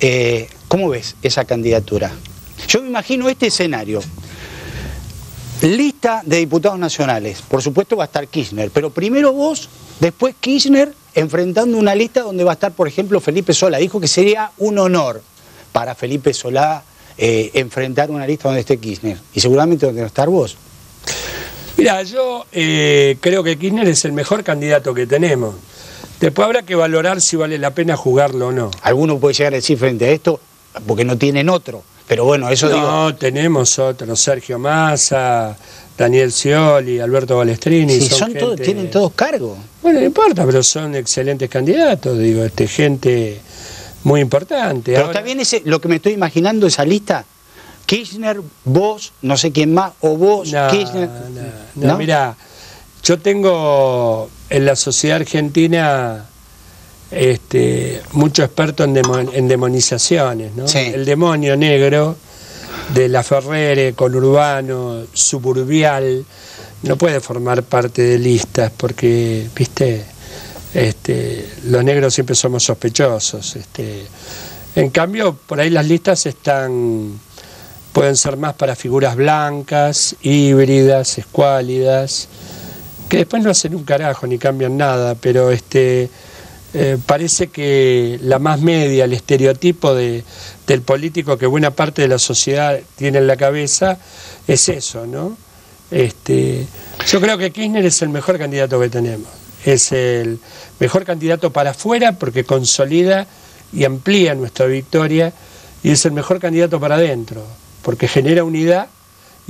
eh, ¿cómo ves esa candidatura? Yo me imagino este escenario. Lista de diputados nacionales. Por supuesto va a estar Kirchner, pero primero vos, después Kirchner, enfrentando una lista donde va a estar, por ejemplo, Felipe Solá. Dijo que sería un honor para Felipe Solá eh, enfrentar una lista donde esté Kirchner. Y seguramente donde va a estar vos. Mira, yo eh, creo que Kirchner es el mejor candidato que tenemos. Después habrá que valorar si vale la pena jugarlo o no. Alguno puede llegar a decir frente a esto, porque no tienen otro. Pero bueno, eso no, digo. No, tenemos otros, Sergio Massa, Daniel Scioli, Alberto Balestrini. Sí, son, todos, tienen todos cargos. Bueno, no importa, pero son excelentes candidatos, digo, este, gente muy importante. Pero está bien ese, lo que me estoy imaginando, esa lista. Kirchner, vos, no sé quién más, o vos, no, Kirchner. No, no, mira, yo tengo en la sociedad argentina este, mucho experto en, demo, en demonizaciones, ¿no? Sí. El demonio negro de la Ferrere, conurbano, suburbial, no puede formar parte de listas porque, viste, este, los negros siempre somos sospechosos. Este, en cambio, por ahí las listas están, pueden ser más para figuras blancas, híbridas, escuálidas, que después no hacen un carajo ni cambian nada, pero este, eh, parece que la más media, el estereotipo de, del político que buena parte de la sociedad tiene en la cabeza, es eso, ¿no? Este, yo creo que Kirchner es el mejor candidato que tenemos. Es el mejor candidato para afuera porque consolida y amplía nuestra victoria y es el mejor candidato para adentro porque genera unidad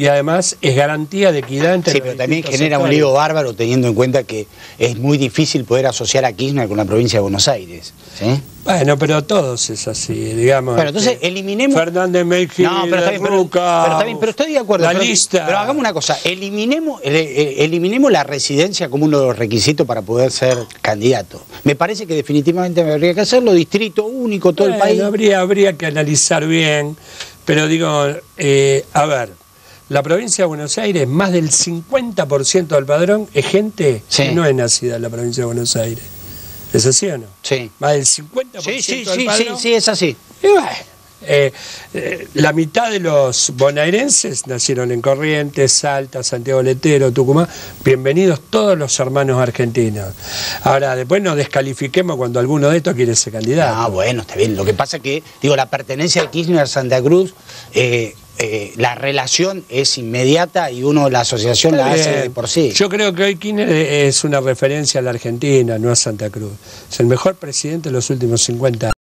y además es garantía de equidad entre Sí, pero también genera un lío bárbaro teniendo en cuenta que es muy difícil poder asociar a Kirchner con la provincia de Buenos Aires. ¿sí? Bueno, pero todos es así, digamos. Bueno, entonces este, eliminemos. Fernández Mejía, No, pero está bien, pero, pero bien, pero estoy de acuerdo. La pero, lista. pero hagamos una cosa, eliminemos, el- el- eliminemos la residencia como uno de los requisitos para poder ser candidato. Me parece que definitivamente habría que hacerlo, distrito único, todo el país. Habría, habría que analizar bien, pero digo, eh, a ver, la provincia de Buenos Aires, más del 50% del padrón es gente Sí. que no es nacida en la provincia de Buenos Aires. ¿Es así o no? Sí. Más del 50% Sí, sí, del sí, sí, padrón. sí, es así. Y bueno, eh, eh, la mitad de los bonaerenses nacieron en Corrientes, Salta, Santiago Letero, Tucumán. Bienvenidos todos los hermanos argentinos. Ahora, después nos descalifiquemos cuando alguno de estos quiere ser candidato. Ah, bueno, está bien. Lo que pasa que, digo, la pertenencia de Kirchner a Santa Cruz, eh, eh, la relación es inmediata y uno la asociación la hace de por sí. Yo creo que hoy Kirchner es una referencia a la Argentina, no a Santa Cruz. Es el mejor presidente de los últimos 50 años.